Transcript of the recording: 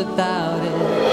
without it.